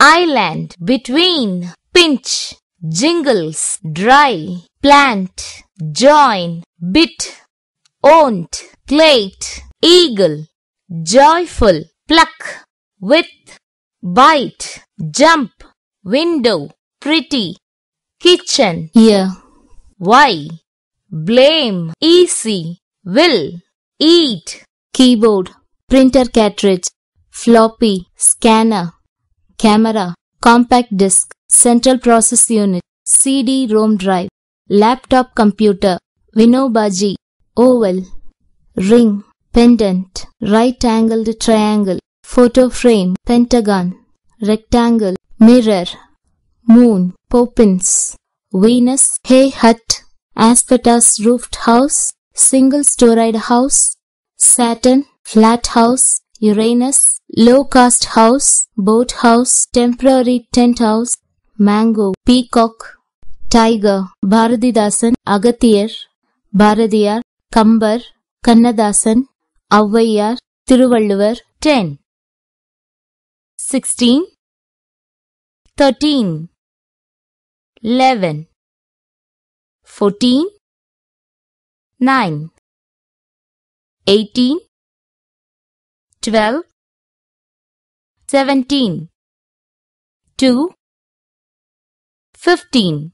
island, between, pinch, jingles, dry, plant, join, bit, owned, plate, eagle, joyful, pluck, with, bite, jump, window, pretty, kitchen, here, why, blame, easy, will, eat, keyboard, printer cartridge, floppy, scanner, camera, compact disc, central process unit, CD-ROM drive, laptop computer, Vinobaji, oval, ring, pendant, right-angled triangle, photo frame, pentagon, rectangle, mirror, moon, Poppins, Venus, hay hut, asbestos roofed house, single storied house, Saturn, flat house, Uranus, low cost house, boat house, temporary tent house, mango, peacock, tiger, Bharathidasan, Agathiyar, Bharathiyar, Kambar, Kannadasan, Avvaiyar, Thiruvalluvar, 10, 16, 13, 11, 14, 9, 18, 12, 17, 2, 15,